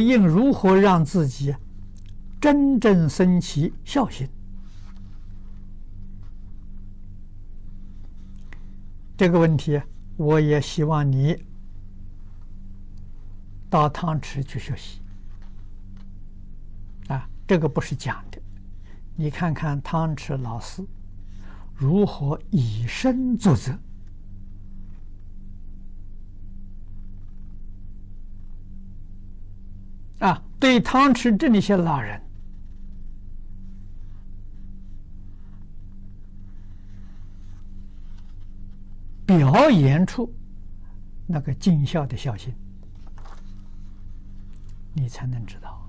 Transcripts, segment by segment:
应如何让自己真正升起孝心？这个问题，我也希望你到汤池去学习。啊，这个不是讲的，你看看汤池老师如何以身作则。啊，对汤池这些老人，表演出那个尽孝的孝心，你才能知道。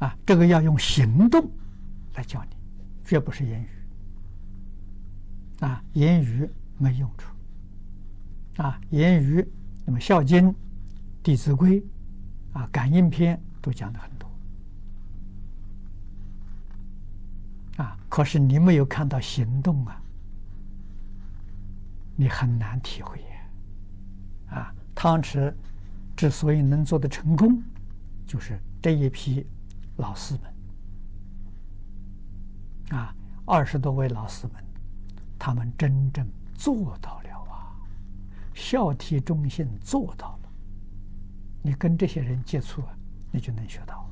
啊，这个要用行动来教你，绝不是言语。啊，言语没用处。啊，言语那么《孝经》。《弟子规》啊，《感应篇》都讲的很多啊，可是你没有看到行动啊，你很难体会啊。汤池之所以能做的成功，就是这一批老师们啊，二十多位老师们，他们真正做到了啊，孝悌忠信做到了。你跟这些人接触啊，你就能学到。